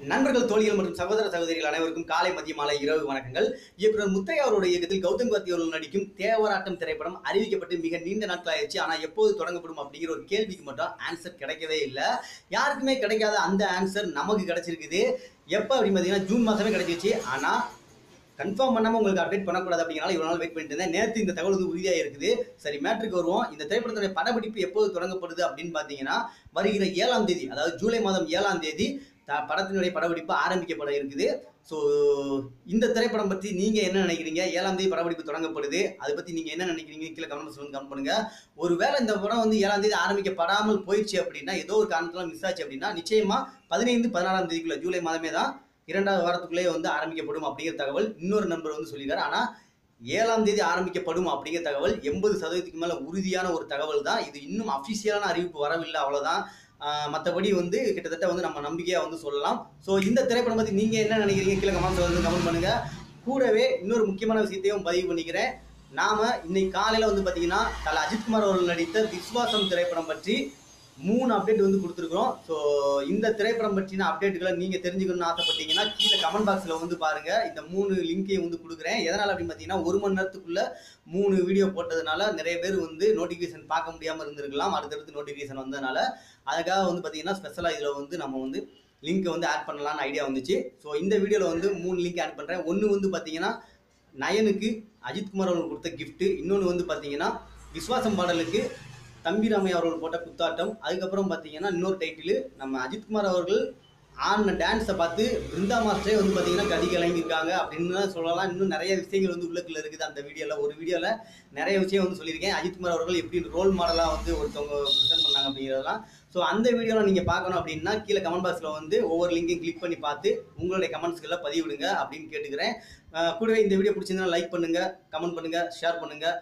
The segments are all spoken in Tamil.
நண்பர்கள் தோழிகள் மற்றும் சகோதர சகோதரிகள் அனைவருக்கும் காலை மதிய மாலை இரவு வணக்கங்கள். இயக்குனர் முத்தையா அவருடைய இயக்கத்தில் கௌதம் கார்த்தி அவர்கள் நடிக்கும் தேவராட்டம் திரைப்படம் அறிவிக்கப்பட்டு மிக நீண்ட நாட்கள் ஆயிடுச்சு. ஆனா எப்போது தொடங்கப்படும் அப்படிங்கிற ஒரு கேள்விக்கு மட்டும் ஆன்சர் கிடைக்கவே இல்லை. யாருக்குமே கிடைக்காத அந்த ஆன்சர் நமக்கு கிடைச்சிருக்குது. எப்போ அப்படின்னு பார்த்தீங்கன்னா ஜூன் மாதமே கிடைச்சிச்சு ஆனா கன்ஃபார்ம் பண்ணாமல் உங்களுக்கு அப்டேட் பண்ணக்கூடாது அப்படிங்கிறனால இவ்வளோ நாள் வெயிட் பண்ணிட்டு இருந்தேன். நேற்று இந்த தகவல் உறுதியாக இருக்குது. சரி மேட்ருக்கு வருவோம். இந்த திரைப்படத்துடைய படப்பிடிப்பு எப்போது தொடங்கப்படுது அப்படின்னு பார்த்தீங்கன்னா வருகிற ஏழாம் தேதி அதாவது ஜூலை மாதம் ஏழாம் தேதி படத்தினுடைய படப்பிடிப்பு ஆரம்பிக்கப்பட இருக்குது. ஸோ இந்த திரைப்படம் பற்றி நீங்கள் என்ன நினைக்கிறீங்க? ஏழாம் தேதி படப்பிடிப்பு தொடங்கப்படுது. அதை பற்றி நீங்கள் என்ன நினைக்கிறீங்க? கீழே கமெண்ட் சொல்லுங்க கமெண்ட் பண்ணுங்க. ஒருவேளை இந்த படம் வந்து ஏழாம் தேதி ஆரம்பிக்கப்படாமல் போயிடுச்சு அப்படின்னா ஏதோ ஒரு காரணத்தில் மிஸ் ஆச்சு அப்படின்னா நிச்சயமா பதினைந்து பதினாறாம் தேதிக்குள்ள ஜூலை மாதமே தான் இரண்டாவது வாரத்துக்குள்ளேயே வந்து ஆரம்பிக்கப்படும் அப்படிங்கிற தகவல் இன்னொரு நண்பர் வந்து சொல்லியிருக்காரு. ஆனால் ஏழாம் தேதி ஆரம்பிக்கப்படும் அப்படிங்கிற தகவல் எண்பது சதவீதத்துக்கு மேலே உறுதியான ஒரு தகவல் தான். இது இன்னும் அஃபிஷியலான அறிவிப்பு வரவில்லை. அவ்வளோதான் மற்றபடி வந்து கிட்டத்தட்ட வந்து நம்ம நம்பிக்கையாக வந்து சொல்லலாம். ஸோ இந்த திரைப்படம் பற்றி நீங்க என்ன நினைக்கிறீங்க? கீழே கமெண்ட்ஸ் வந்து கமெண்ட் பண்ணுங்க. கூடவே இன்னொரு முக்கியமான விஷயத்தையும் பதிவு பண்ணிக்கிறேன். நாம இன்னைக்கு காலையில் வந்து பார்த்தீங்கன்னா தல அஜித்குமார் அவர்கள் நடித்த விஸ்வாசம் திரைப்படம் பற்றி மூணு அப்டேட் வந்து கொடுத்துருக்குறோம். ஸோ இந்த திரைப்படம் பற்றின அப்டேட்டுகளை நீங்கள் தெரிஞ்சுக்கணும்னு ஆசைப்பட்டீங்கன்னா கீழே கமெண்ட் பாக்ஸில் வந்து பாருங்கள் இந்த மூணு லிங்க்கையும் வந்து கொடுக்குறேன். எதனால் அப்படின்னு பார்த்தீங்கன்னா ஒரு மணி நேரத்துக்குள்ளே மூணு வீடியோ போட்டதுனால நிறைய பேர் வந்து நோட்டிஃபிகேஷன் பார்க்க முடியாமல் இருந்திருக்கலாம். அடுத்தடுத்து நோட்டிஃபிகேஷன் வந்ததுனால அதுக்காக வந்து பார்த்தீங்கன்னா ஸ்பெஷலாக இதில் வந்து நம்ம வந்து லிங்க்கை வந்து ஆட் பண்ணலாம்னு ஐடியா வந்துச்சு. ஸோ இந்த வீடியோவில் வந்து மூணு லிங்க் ஆட் பண்ணுறேன் ஒன்று வந்து பார்த்தீங்கன்னா நயனுக்கு அஜித்குமார் அவர்கள் கொடுத்த கிஃப்ட்டு இன்னொன்று வந்து பார்த்தீங்கன்னா விஸ்வாசம் பாடலுக்கு கம்பீராமையா அவர்கள் போட்ட குத்தாட்டம். அதுக்கப்புறம் பார்த்தீங்கன்னா இன்னொரு டைட்டில் நம்ம அஜித்குமார் அவர்கள் ஆடின டான்ஸை பார்த்து பிருந்தா மாஸ்டரே வந்து பார்த்தீங்கன்னா கதி கலங்கியிருக்காங்க அப்படின்னு தான் சொல்லலாம். இன்னும் நிறைய விஷயங்கள் வந்து உள்ளுக்குள்ள இருக்குது அந்த வீடியோவில் ஒரு வீடியோவில் நிறைய விஷயம் வந்து சொல்லியிருக்கேன். அஜித்குமார் அவர்கள் எப்படி ரோல் மாடலாக வந்து ஒருத்தவங்க ப்ரெசென்ட் பண்ணாங்க அப்படிங்கிறதெல்லாம். ஸோ அந்த வீடியோவில் நீங்கள் பார்க்கணும் அப்படின்னா கீழே கமெண்ட் பாக்ஸில் வந்து ஒவ்வொரு லிங்கையும் கிளிக் பண்ணி பார்த்து உங்களுடைய கமெண்ட்ஸ்களை பதிவிடுங்க அப்படின்னு கேட்டுக்கிறேன். கூடவே இந்த வீடியோ பிடிச்சிருந்தா லைக் பண்ணுங்கள் கமெண்ட் பண்ணுங்கள் ஷேர் பண்ணுங்கள்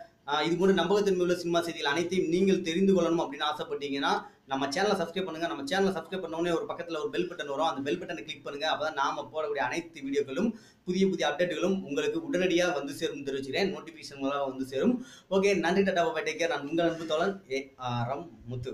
இது போன்ற நம்பகத்தன்மை உள்ள சினிமா செய்திகள் அனைத்தையும் நீங்கள் தெரிந்து கொள்ளணும் அப்படின்னு ஆசைப்பட்டீங்கன்னா நம்ம சேனலை சப்ஸ்கிரைப் பண்ணுங்க. நம்ம சேனலை சப்ஸ்கிரைப் பண்ணோடனே ஒரு பக்கத்தில் ஒரு பெல் பட்டன் வரும். அந்த பெல் பட்டனை கிளிக் பண்ணுங்க. அப்பதான் நாம போடக்கூடிய அனைத்து வீடியோக்களும் புதிய புதிய அப்டேட்டுகளும் உங்களுக்கு உடனடியாக வந்து சேரும் தெரிவிச்சுக்கிறேன். நோட்டிபிகேஷன் மூலமாக வந்து சேரும். ஓகே நன்றி டாட்டா டேக் கேர் நான் உங்கள் அன்பு தோழன் ஏ ஆர் எம் முத்து